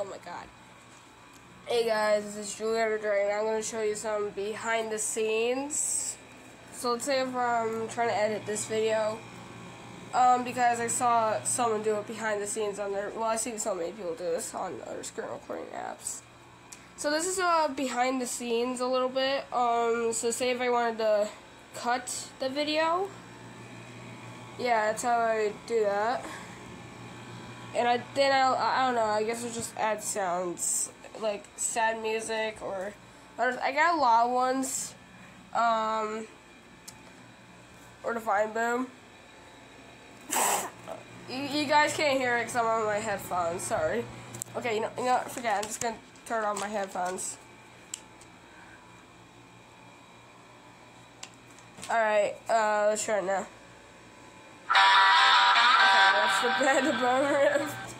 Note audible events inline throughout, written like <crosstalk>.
Oh my god. Hey guys, this is Julia Juliet Dragon. I'm going to show you some behind the scenes. So let's say if I'm trying to edit this video, um, because I saw someone do it behind the scenes on their, well I see so many people do this on other screen recording apps. So this is uh, behind the scenes a little bit. Um, so say if I wanted to cut the video, yeah, that's how I do that. And I then I I don't know. I guess I'll just add sounds like sad music or I got a lot of ones. Um, or Divine Boom. <laughs> you, you guys can't hear it because I'm on my headphones. Sorry. Okay, you know, you know, forget. I'm just gonna turn on my headphones. All right, uh, let's try it now. Okay, the bed bummer rift.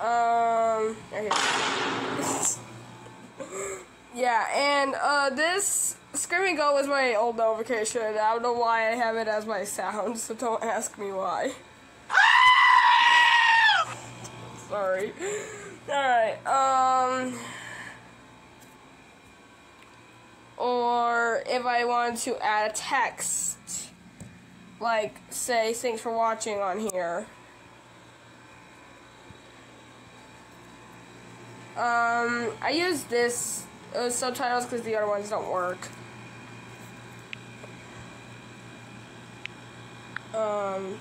um, <laughs> yeah, and uh, this Screaming Goat was my old notification. I don't know why I have it as my sound, so don't ask me why. <laughs> Sorry. Alright, um... Or if I wanted to add a text, like, say, thanks for watching on here. Um, I use this uh, subtitles because the other ones don't work. Um...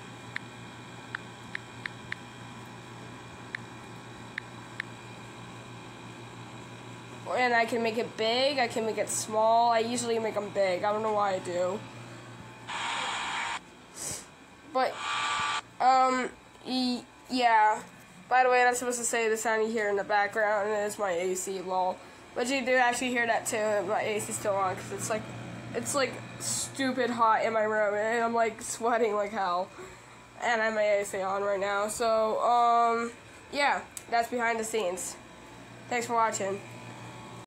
and I can make it big, I can make it small. I usually make them big. I don't know why I do. But, um, e yeah. By the way, I'm supposed to say the sound you hear in the background is my AC, lol. But you do actually hear that too, my AC's still on, because it's like, it's like stupid hot in my room, and I'm like sweating like hell. And I have my AC on right now, so, um, yeah, that's behind the scenes. Thanks for watching.